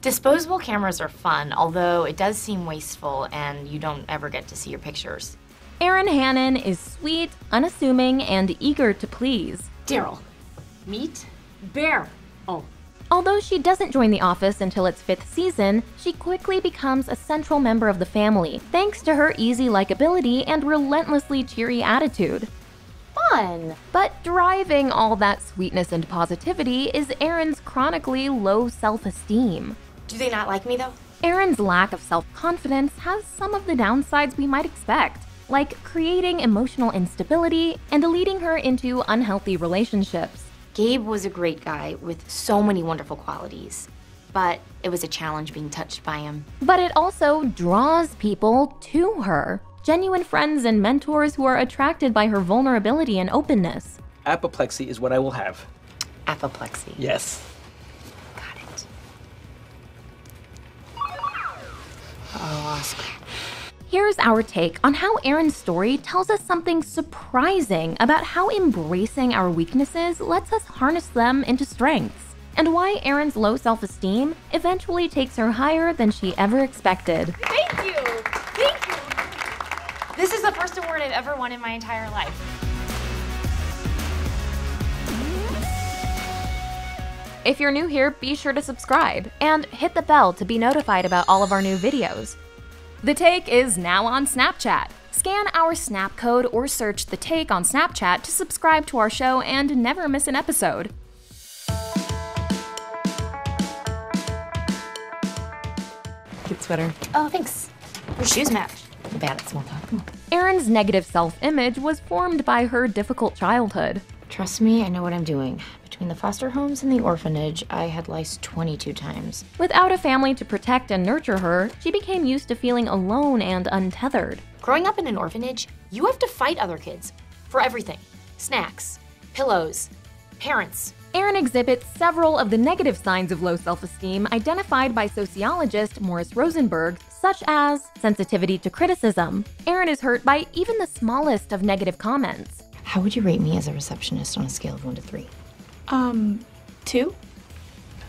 Disposable cameras are fun, although it does seem wasteful and you don't ever get to see your pictures. Erin Hannon is sweet, unassuming, and eager to please. Darryl. Meet Bear. Oh, Although she doesn't join the office until its fifth season, she quickly becomes a central member of the family, thanks to her easy likability and relentlessly cheery attitude. fun. But driving all that sweetness and positivity is Erin's chronically low self esteem. Do they not like me though? Erin's lack of self confidence has some of the downsides we might expect, like creating emotional instability and leading her into unhealthy relationships. Gabe was a great guy with so many wonderful qualities, but it was a challenge being touched by him. But it also draws people to her genuine friends and mentors who are attracted by her vulnerability and openness. Apoplexy is what I will have. Apoplexy. Yes. Here's our take on how Erin's story tells us something surprising about how embracing our weaknesses lets us harness them into strengths, and why Erin's low self esteem eventually takes her higher than she ever expected. Thank you. Thank you. This is the first award I've ever won in my entire life. If you're new here, be sure to subscribe and hit the bell to be notified about all of our new videos. The Take is now on Snapchat. Scan our Snap code or search The Take on Snapchat to subscribe to our show and never miss an episode. Cute sweater. Oh, thanks. Your shoes match. I'm bad at small talk. Hmm. Erin's negative self image was formed by her difficult childhood. Trust me, I know what I'm doing. Between the foster homes and the orphanage, I had lice 22 times. Without a family to protect and nurture her, she became used to feeling alone and untethered. Growing up in an orphanage, you have to fight other kids for everything snacks, pillows, parents. Erin exhibits several of the negative signs of low self esteem identified by sociologist Morris Rosenberg, such as sensitivity to criticism. Erin is hurt by even the smallest of negative comments. How would you rate me as a receptionist on a scale of 1 to 3? Um, two?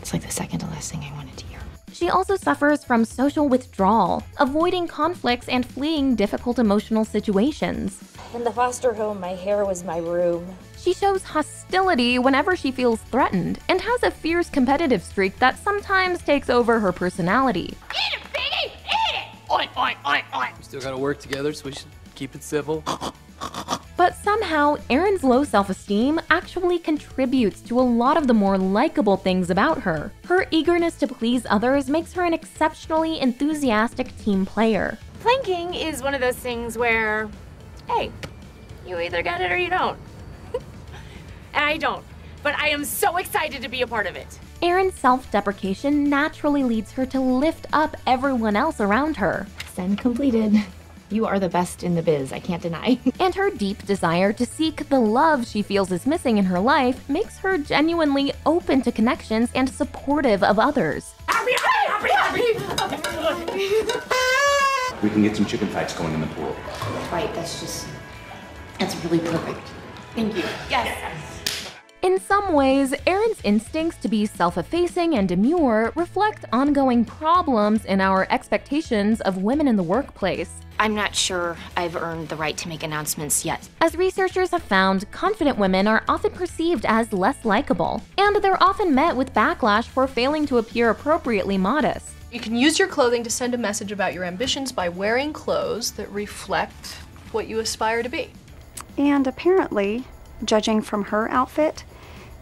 It's like the second to last thing I wanted to hear. She also suffers from social withdrawal, avoiding conflicts and fleeing difficult emotional situations. In the foster home, my hair was my room. She shows hostility whenever she feels threatened and has a fierce competitive streak that sometimes takes over her personality. Eat it, piggy! Eat it! Oink, oink, oink, oink. We still gotta work together, so we should keep it civil. But somehow, Erin's low self esteem actually contributes to a lot of the more likable things about her. Her eagerness to please others makes her an exceptionally enthusiastic team player. Planking is one of those things where, hey, you either get it or you don't. and I don't. But I am so excited to be a part of it. Erin's self deprecation naturally leads her to lift up everyone else around her. Send completed. You are the best in the biz, I can't deny. And her deep desire to seek the love she feels is missing in her life makes her genuinely open to connections and supportive of others. Happy, happy, happy, happy! We can get some chicken fights going in the pool. right, that's just, that's really perfect. Thank you. Yes. In some ways, Erin's instincts to be self effacing and demure reflect ongoing problems in our expectations of women in the workplace. I'm not sure I've earned the right to make announcements yet. As researchers have found, confident women are often perceived as less likable, and they're often met with backlash for failing to appear appropriately modest. You can use your clothing to send a message about your ambitions by wearing clothes that reflect what you aspire to be. And apparently, judging from her outfit,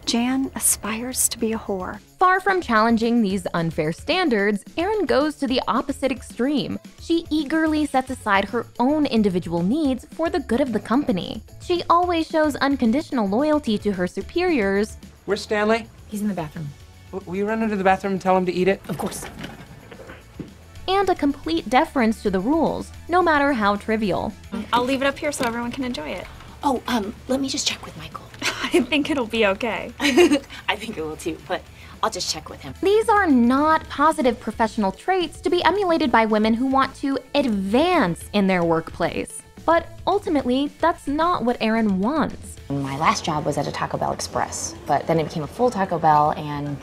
Jan aspires to be a whore. Far from challenging these unfair standards, Erin goes to the opposite extreme. She eagerly sets aside her own individual needs for the good of the company. She always shows unconditional loyalty to her superiors, Where's Stanley? He's in the bathroom. W- Will you run into the bathroom and tell him to eat it? Of course. and a complete deference to the rules, no matter how trivial. I'll leave it up here so everyone can enjoy it. Oh, um, let me just check with Michael. I think it'll be okay. I think it will too, but I'll just check with him. These are not positive professional traits to be emulated by women who want to advance in their workplace. But ultimately, that's not what Erin wants. My last job was at a Taco Bell Express, but then it became a full Taco Bell, and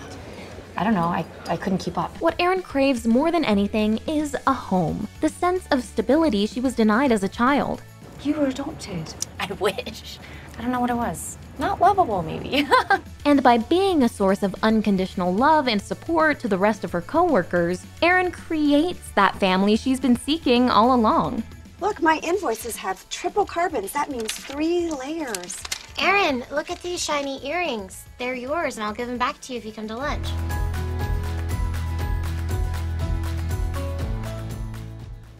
I don't know, I, I couldn't keep up. What Erin craves more than anything is a home, the sense of stability she was denied as a child. You were adopted. I wish. I don't know what it was. Not lovable, maybe. And by being a source of unconditional love and support to the rest of her coworkers, Erin creates that family she's been seeking all along. Look, my invoices have triple carbons. That means three layers. Erin, look at these shiny earrings. They're yours, and I'll give them back to you if you come to lunch.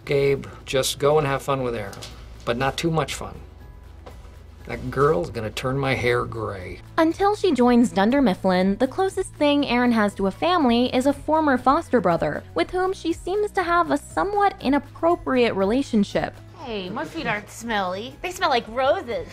Gabe, just go and have fun with Erin, but not too much fun. That girl's gonna turn my hair gray. Until she joins Dunder Mifflin, the closest thing Erin has to a family is a former foster brother, with whom she seems to have a somewhat inappropriate relationship. hey, my feet aren't smelly. They smell like roses.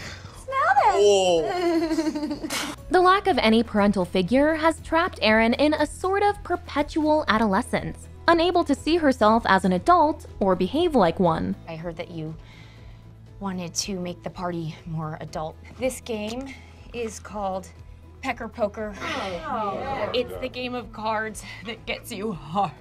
Smell it! The lack of any parental figure has trapped Erin in a sort of perpetual adolescence, unable to see herself as an adult or behave like one. I heard that you wanted to make the party more adult. This game is called Pecker Poker. Oh. It's the game of cards that gets you hard.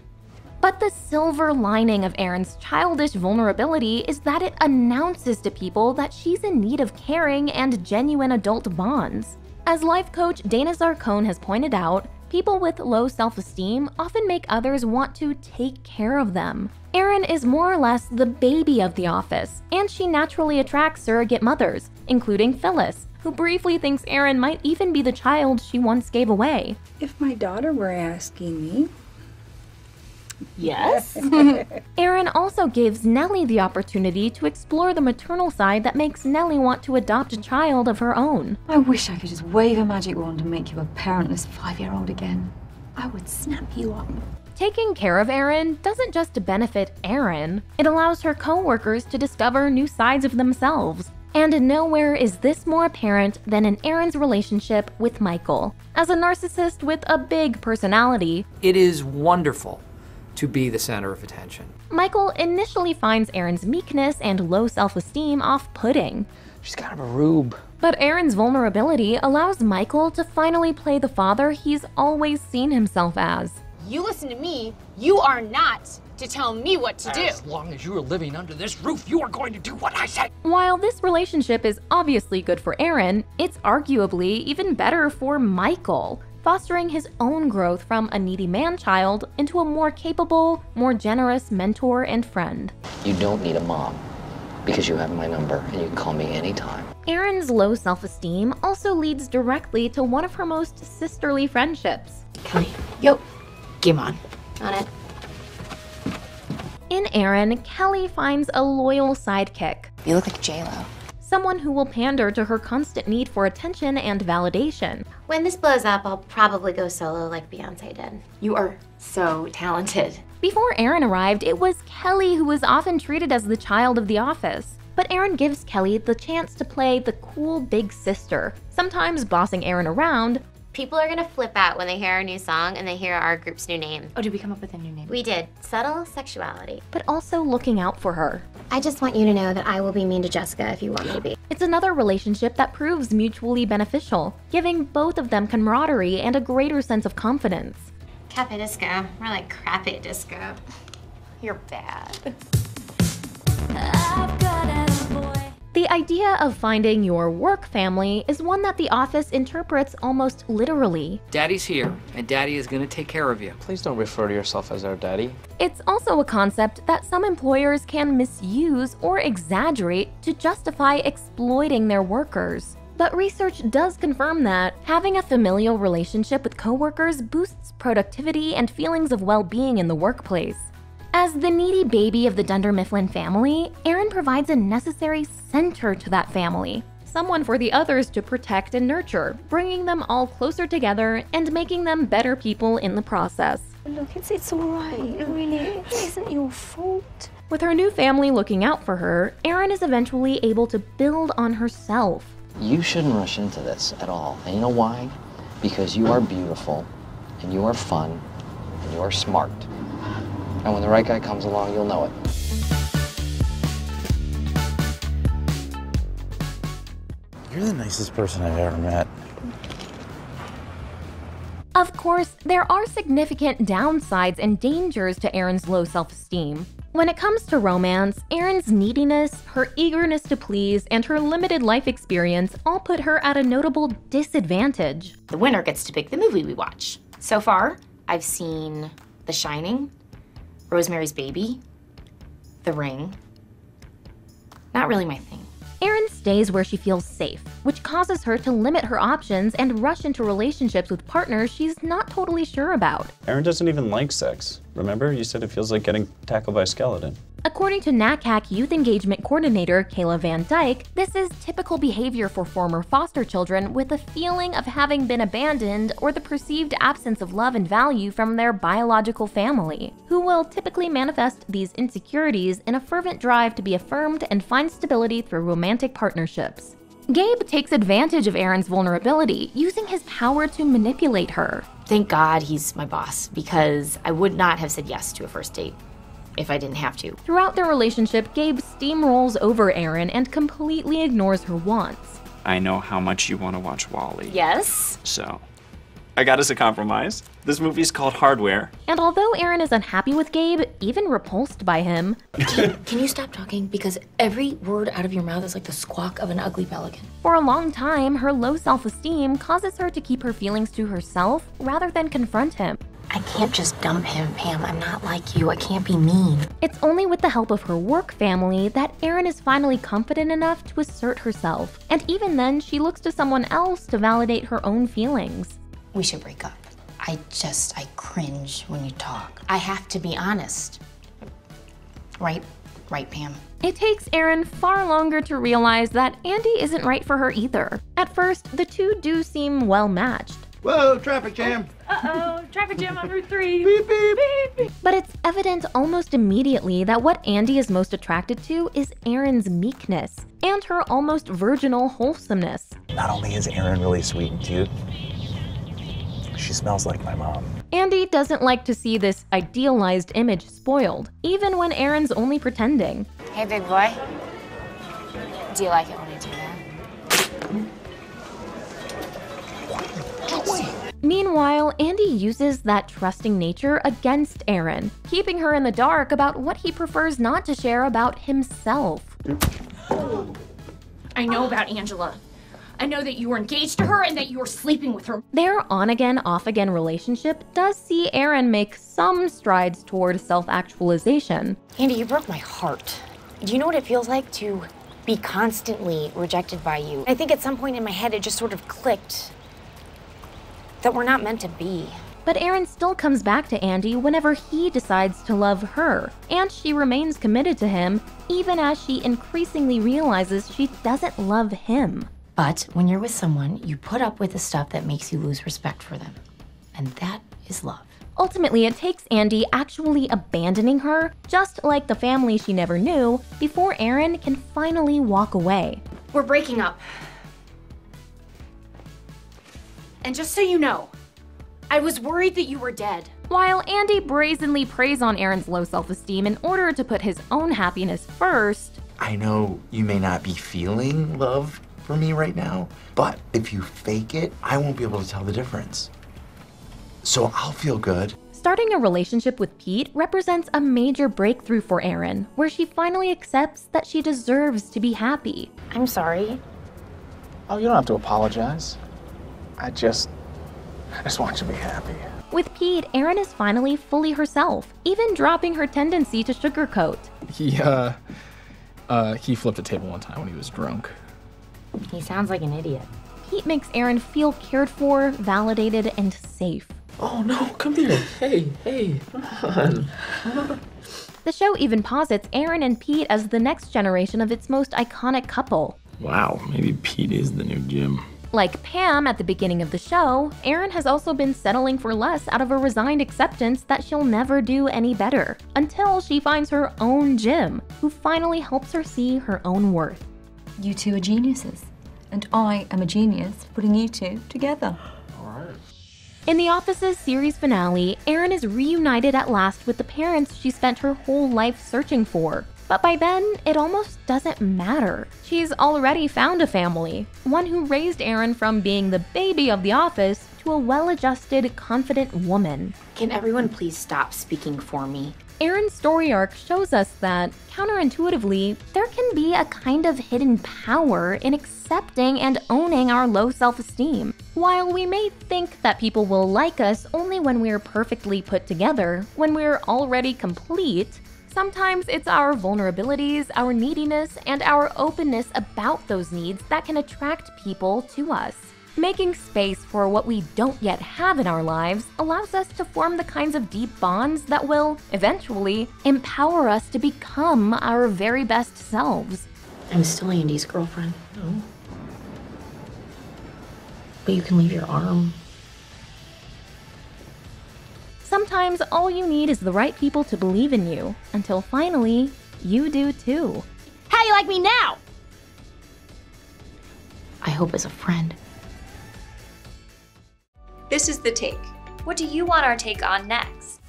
But the silver lining of Erin's childish vulnerability is that it announces to people that she's in need of caring and genuine adult bonds. As life coach Dana Zarcone has pointed out, people with low self esteem often make others want to take care of them. Erin is more or less the baby of the office, and she naturally attracts surrogate mothers, including Phyllis, who briefly thinks Erin might even be the child she once gave away. If my daughter were asking me, Yes? Erin also gives Nellie the opportunity to explore the maternal side that makes Nellie want to adopt a child of her own. I wish I could just wave a magic wand and make you a parentless five year old again. I would snap you up. Taking care of Erin doesn't just benefit Erin, it allows her coworkers to discover new sides of themselves. And nowhere is this more apparent than in Erin's relationship with Michael. As a narcissist with a big personality, It is wonderful to be the center of attention. Michael initially finds Erin's meekness and low self esteem off putting. She's kind of a rube. But Erin's vulnerability allows Michael to finally play the father he's always seen himself as. You listen to me. You are not to tell me what to do. As long as you are living under this roof, you are going to do what I say. While this relationship is obviously good for Erin, it's arguably even better for Michael, fostering his own growth from a needy man child into a more capable, more generous mentor and friend. You don't need a mom because you have my number and you can call me anytime. Erin's low self esteem also leads directly to one of her most sisterly friendships. Kelly, yo, game on. On it. In Erin, Kelly finds a loyal sidekick, You look like J-Lo. someone who will pander to her constant need for attention and validation. When this blows up, I'll probably go solo like Beyonce did. You are so talented. Before Erin arrived, it was Kelly who was often treated as the child of the office. But Erin gives Kelly the chance to play the cool big sister, sometimes bossing Erin around, People are gonna flip out when they hear our new song and they hear our group's new name. Oh, did we come up with a new name? We did. Subtle sexuality. but also looking out for her. I just want you to know that I will be mean to Jessica if you want me to be. It's another relationship that proves mutually beneficial, giving both of them camaraderie and a greater sense of confidence. Cafe disco. More like crappy disco. You're bad. The idea of finding your work family is one that the office interprets almost literally. Daddy's here, and Daddy is gonna take care of you. Please don't refer to yourself as our daddy. It's also a concept that some employers can misuse or exaggerate to justify exploiting their workers. But research does confirm that having a familial relationship with coworkers boosts productivity and feelings of well being in the workplace. As the needy baby of the Dunder Mifflin family, Erin provides a necessary center to that family. Someone for the others to protect and nurture, bringing them all closer together and making them better people in the process. Look, it's, it's all right. Really it isn't your fault. With her new family looking out for her, Erin is eventually able to build on herself. You shouldn't rush into this at all. And you know why? Because you are beautiful, and you are fun, and you are smart. And when the right guy comes along, you'll know it. You're the nicest person I've ever met. Of course, there are significant downsides and dangers to Erin's low self esteem. When it comes to romance, Erin's neediness, her eagerness to please, and her limited life experience all put her at a notable disadvantage. The winner gets to pick the movie we watch. So far, I've seen The Shining, Rosemary's Baby, The Ring. Not really my thing. Erin stays where she feels safe, which causes her to limit her options and rush into relationships with partners she's not totally sure about. Erin doesn't even like sex. Remember, you said it feels like getting tackled by a skeleton. According to NACAC Youth Engagement Coordinator Kayla Van Dyke, this is typical behavior for former foster children with a feeling of having been abandoned or the perceived absence of love and value from their biological family, who will typically manifest these insecurities in a fervent drive to be affirmed and find stability through romantic partnerships. Gabe takes advantage of Erin's vulnerability, using his power to manipulate her. Thank God he's my boss because I would not have said yes to a first date if I didn't have to. Throughout their relationship, Gabe steamrolls over Erin and completely ignores her wants. I know how much you want to watch WALL-E. Yes? So, I got us a compromise. This movie's called Hardware. And although Erin is unhappy with Gabe, even repulsed by him, Can you stop talking? Because every word out of your mouth is like the squawk of an ugly pelican. for a long time, her low self esteem causes her to keep her feelings to herself rather than confront him. I can't just dump him, Pam. I'm not like you. I can't be mean. It's only with the help of her work family that Erin is finally confident enough to assert herself. And even then, she looks to someone else to validate her own feelings. We should break up. I just, I cringe when you talk. I have to be honest. Right? Right, Pam. It takes Erin far longer to realize that Andy isn't right for her either. At first, the two do seem well matched. Whoa, traffic jam. Uh-oh, traffic jam on Route 3. Beep, beep, beep. But it's evident almost immediately that what Andy is most attracted to is Erin's meekness and her almost virginal wholesomeness. Not only is Erin really sweet and cute, she smells like my mom. Andy doesn't like to see this idealized image spoiled, even when Erin's only pretending. Hey, big boy. Do you like it when Meanwhile, Andy uses that trusting nature against Erin, keeping her in the dark about what he prefers not to share about himself. I know about Angela. I know that you were engaged to her and that you were sleeping with her. Their on again, off again relationship does see Erin make some strides toward self actualization. Andy, you broke my heart. Do you know what it feels like to be constantly rejected by you? I think at some point in my head it just sort of clicked that we're not meant to be. But Erin still comes back to Andy whenever he decides to love her, and she remains committed to him even as she increasingly realizes she doesn't love him. But when you're with someone, you put up with the stuff that makes you lose respect for them. And that is love. Ultimately, it takes Andy actually abandoning her, just like the family she never knew, before Erin can finally walk away. We're breaking up. And just so you know, I was worried that you were dead. While Andy brazenly preys on Erin's low self esteem in order to put his own happiness first, I know you may not be feeling love for me right now, but if you fake it, I won't be able to tell the difference. So I'll feel good. starting a relationship with Pete represents a major breakthrough for Erin, where she finally accepts that she deserves to be happy. I'm sorry. Oh, you don't have to apologize. I just. I just want you to be happy. With Pete, Erin is finally fully herself, even dropping her tendency to sugarcoat. He, uh, uh, he flipped a table one time when he was drunk. He sounds like an idiot. Pete makes Erin feel cared for, validated, and safe. Oh no, come here. Hey, hey, come on. The show even posits Erin and Pete as the next generation of its most iconic couple. Wow, maybe Pete is the new Jim. Like Pam at the beginning of the show, Erin has also been settling for less out of a resigned acceptance that she'll never do any better, until she finds her own Jim, who finally helps her see her own worth. You two are geniuses, and I am a genius putting you two together. In The Office's series finale, Erin is reunited at last with the parents she spent her whole life searching for. But by then, it almost doesn't matter. She's already found a family, one who raised Erin from being the baby of the office to a well adjusted, confident woman. Can everyone please stop speaking for me? Erin's story arc shows us that, counterintuitively, there can be a kind of hidden power in accepting and owning our low self esteem. While we may think that people will like us only when we're perfectly put together, when we're already complete, sometimes it's our vulnerabilities, our neediness, and our openness about those needs that can attract people to us. Making space for what we don't yet have in our lives allows us to form the kinds of deep bonds that will, eventually, empower us to become our very best selves. I'm still Andy's girlfriend. No. But you can leave your arm. Sometimes all you need is the right people to believe in you, until finally, you do too. How you like me now? I hope as a friend. This is The Take. What do you want our take on next?